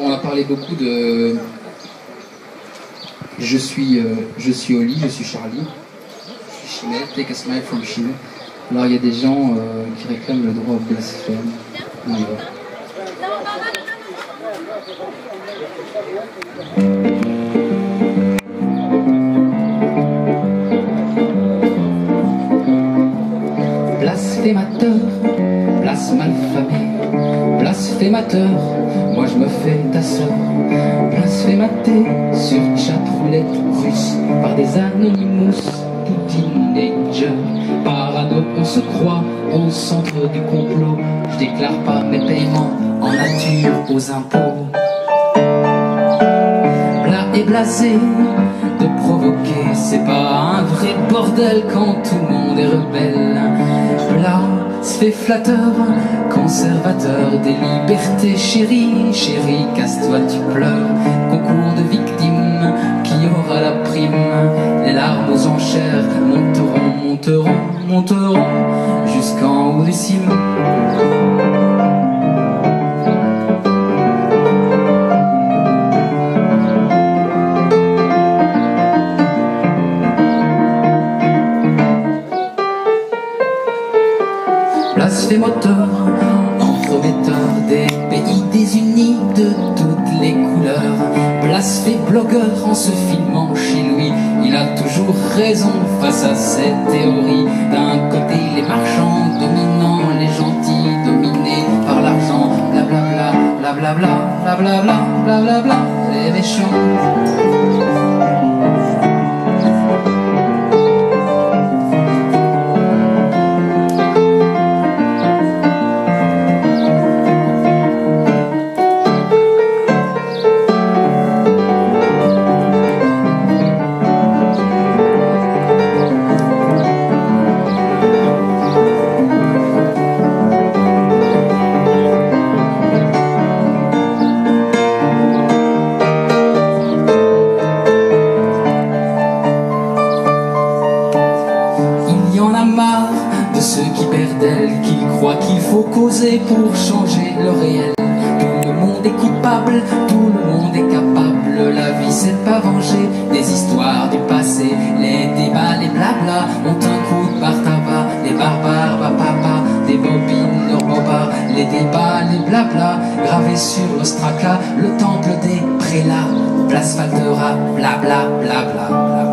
On a parlé beaucoup de. Je suis, euh, je suis Oli, je suis Charlie. Je suis Chimay, take a smile from Chimay. Alors il y a des gens euh, qui réclament le droit au blasphème. Blasphémateur, place blasphémateur, moi je me fais ta sœur. Blasphématé sur chatroulette russe par des anonymous tout teenager. Parano, on se croit au centre du complot. Je déclare pas mes paiements en nature aux impôts. Blas et blasé de provoquer, c'est pas un vrai bordel quand tout le monde est rebelle. Fait flatteur, conservateur des libertés, chérie, chérie, casse-toi, tu pleures. Concours de victimes, qui aura la prime? Les larmes aux enchères monteront, monteront, monteront jusqu'en haut des cimes. Blasphémateur, entremetteur des pays désunis de toutes les couleurs, blasphémé blogueur en se filmant chez lui, il a toujours raison face à cette théorie. D'un côté les marchands dominants, les gentils dominés par l'argent, blablabla, blablabla, blablabla, blablabla, les méchants. Il y en de ceux qui perdent qui croient qu'il faut causer pour changer le réel. Tout le monde est coupable, tout le monde est capable. La vie c'est pas venger des histoires du passé. Les débats, les blabla ont un coup de bar tabac. Les barbares, papa, des bobines, leurs bobards. Les débats, les blabla gravés sur l'ostraca. Le temple des prélats, place blabla, blabla, blabla.